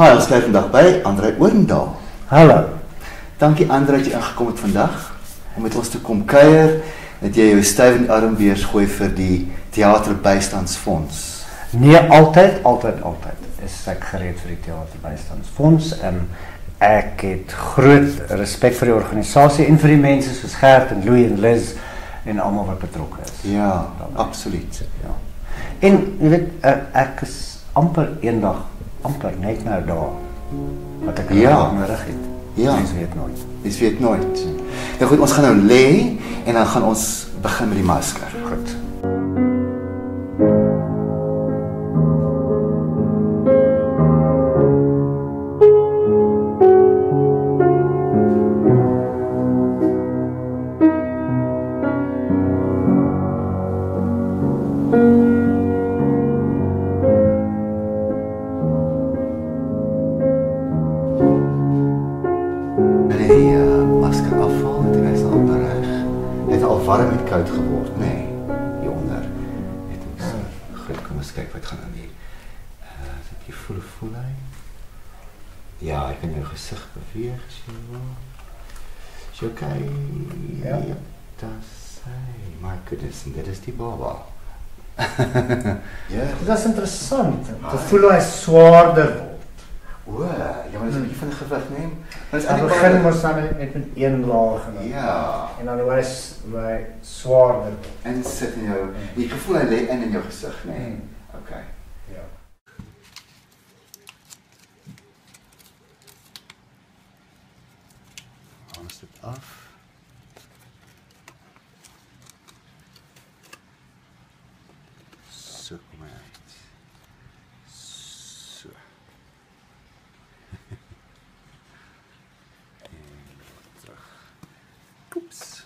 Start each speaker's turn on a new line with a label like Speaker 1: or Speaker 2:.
Speaker 1: Hi, ons kyk vandag by Andre Oorendal.
Speaker 2: Hallo.
Speaker 1: Dankie Andre dat jy ingekom het vandag om met ons te kom kuier. Dat jy jou styf die arm weer gooi vir die teaterbystandsfonds.
Speaker 2: Nee, altyd, altyd, altyd is ek gereed vir die teaterbystandsfonds. Ehm ek het groot respek vir die organisasie en vir die mense soos Gert en Louis en Liz en almal wat betrokke is.
Speaker 1: Ja, absoluut.
Speaker 2: Ja. En jy weet eh, ek is amper eendag amper net nou daar wat ek
Speaker 1: Ja.
Speaker 2: nodig het.
Speaker 1: Ja.
Speaker 2: Mens weet nooit.
Speaker 1: Dis weet nooit. Nou goed, ons gaan nou lê en dan gaan ons begin met die masker.
Speaker 2: Goed.
Speaker 1: Masker afval, dit is al reg. Het al warm en koud geword, nê? Nee, hieronder. Het ons goed kom ons kyk wat gaan aan hier. Uh, dit jy voel voel hy. Ja, ek kan jou gesig beweeg as jy wil. Is jy okay?
Speaker 2: Ja.
Speaker 1: Das hy. My goodness, en dit is die baba. ja.
Speaker 2: Dit is interessant. Te voel hy swaarder word.
Speaker 1: O, jy moet 'n bietjie van die gewig neem. Maar dis
Speaker 2: Hy
Speaker 1: eintlik
Speaker 2: begin mos dan net met een laag en dan
Speaker 1: Ja.
Speaker 2: en dan hoe hy s- hoe hy swaarder.
Speaker 1: En sit in jou jy gevoel hy lê in in jou gesig, nê? Nee.
Speaker 2: Hmm.
Speaker 1: Okay.
Speaker 2: Ja.
Speaker 1: Ons dit af. So kom hy Oops.